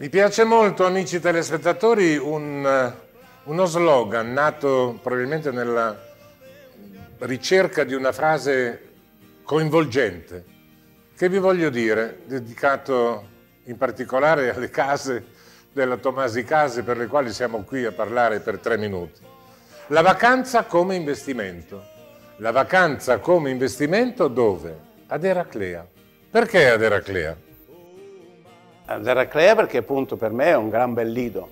Mi piace molto, amici telespettatori, un, uno slogan nato probabilmente nella ricerca di una frase coinvolgente, che vi voglio dire, dedicato in particolare alle case della Tomasi Case per le quali siamo qui a parlare per tre minuti. La vacanza come investimento. La vacanza come investimento dove? Ad Eraclea. Perché ad Eraclea? Ad Eraclea perché appunto per me è un gran bel lido.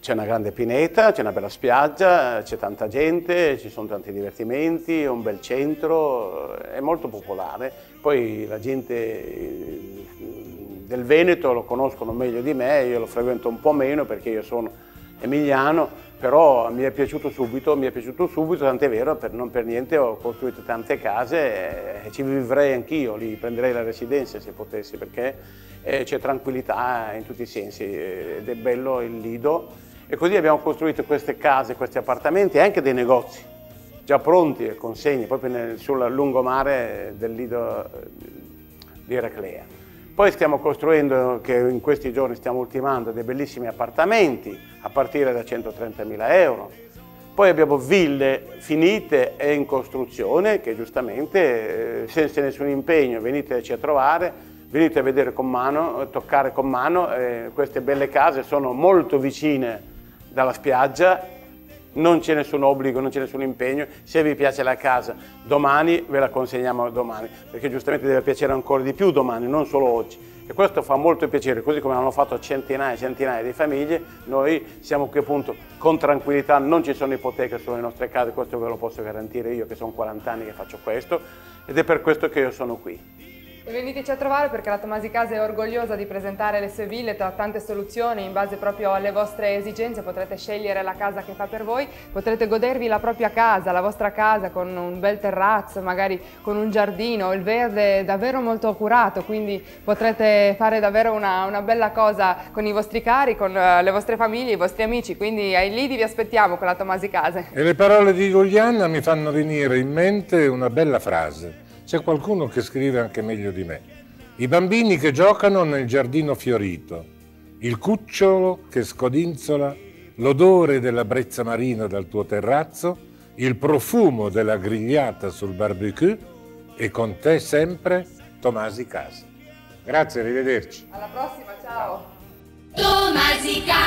C'è una grande pineta, c'è una bella spiaggia, c'è tanta gente, ci sono tanti divertimenti, è un bel centro, è molto popolare. Poi la gente eh, del Veneto lo conoscono meglio di me, io lo frequento un po' meno perché io sono emiliano, però mi è piaciuto subito, mi è piaciuto subito, tant'è vero, per, non per niente ho costruito tante case e ci vivrei anch'io, lì prenderei la residenza se potessi, perché eh, c'è tranquillità in tutti i sensi ed è bello il lido. E così abbiamo costruito queste case, questi appartamenti e anche dei negozi già pronti e consegni proprio nel, sul lungomare del lido eh, di Eraclea. Poi stiamo costruendo, che in questi giorni stiamo ultimando, dei bellissimi appartamenti a partire da 130.000 euro. Poi abbiamo ville finite e in costruzione che giustamente eh, senza nessun impegno veniteci a trovare, venite a vedere con mano, toccare con mano, eh, queste belle case sono molto vicine dalla spiaggia non c'è nessun obbligo, non c'è nessun impegno, se vi piace la casa domani ve la consegniamo domani, perché giustamente deve piacere ancora di più domani, non solo oggi. E questo fa molto piacere, così come hanno fatto centinaia e centinaia di famiglie, noi siamo qui appunto con tranquillità, non ci sono ipoteche sulle nostre case, questo ve lo posso garantire io che sono 40 anni che faccio questo ed è per questo che io sono qui. E veniteci a trovare perché la Tomasi Casa è orgogliosa di presentare le sue ville tra tante soluzioni in base proprio alle vostre esigenze, potrete scegliere la casa che fa per voi, potrete godervi la propria casa, la vostra casa con un bel terrazzo, magari con un giardino, il verde davvero molto curato, quindi potrete fare davvero una, una bella cosa con i vostri cari, con eh, le vostre famiglie, i vostri amici, quindi ai lidi vi aspettiamo con la Tomasi Case. E le parole di Giuliana mi fanno venire in mente una bella frase c'è qualcuno che scrive anche meglio di me. I bambini che giocano nel giardino fiorito, il cucciolo che scodinzola, l'odore della brezza marina dal tuo terrazzo, il profumo della grigliata sul barbecue e con te sempre Tomasi Case. Grazie, arrivederci. Alla prossima, ciao. Tomasi Case.